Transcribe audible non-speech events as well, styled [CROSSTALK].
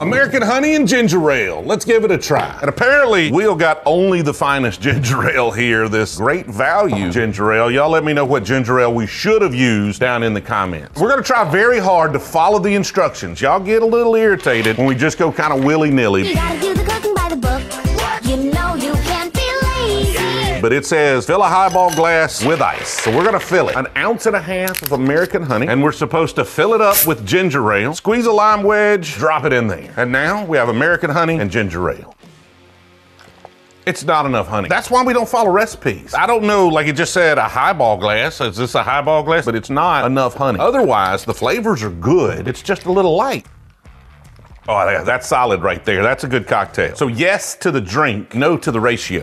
American honey and ginger ale. Let's give it a try. And apparently, we'll got only the finest [LAUGHS] ginger ale here, this great value ginger ale. Y'all let me know what ginger ale we should have used down in the comments. We're gonna try very hard to follow the instructions. Y'all get a little irritated when we just go kind of willy nilly. But it says fill a highball glass with ice. So we're gonna fill it. An ounce and a half of American honey, and we're supposed to fill it up with ginger ale. Squeeze a lime wedge, drop it in there. And now we have American honey and ginger ale. It's not enough honey. That's why we don't follow recipes. I don't know, like it just said a highball glass. Is this a highball glass? But it's not enough honey. Otherwise, the flavors are good. It's just a little light. Oh, that's solid right there. That's a good cocktail. So, yes to the drink, no to the ratio.